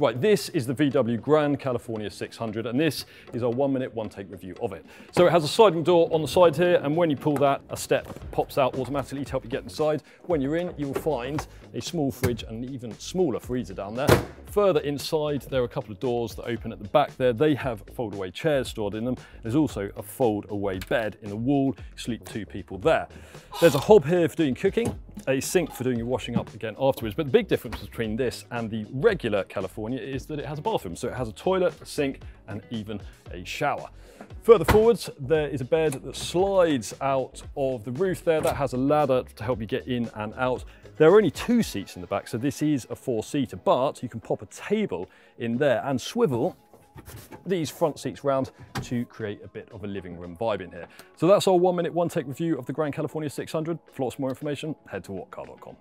Right, this is the VW Grand California 600, and this is our one minute, one take review of it. So it has a sliding door on the side here, and when you pull that, a step pops out automatically to help you get inside. When you're in, you will find a small fridge and an even smaller freezer down there. Further inside, there are a couple of doors that open at the back there. They have fold away chairs stored in them. There's also a fold away bed in the wall. sleep two people there. There's a hob here for doing cooking, a sink for doing your washing up again afterwards. But the big difference between this and the regular California is that it has a bathroom. So it has a toilet, a sink, and even a shower. Further forwards, there is a bed that slides out of the roof there. That has a ladder to help you get in and out. There are only two seats in the back, so this is a four-seater, but you can pop a table in there and swivel these front seats round to create a bit of a living room vibe in here. So that's our one minute, one take review of the Grand California 600. For lots more information, head to whatcar.com.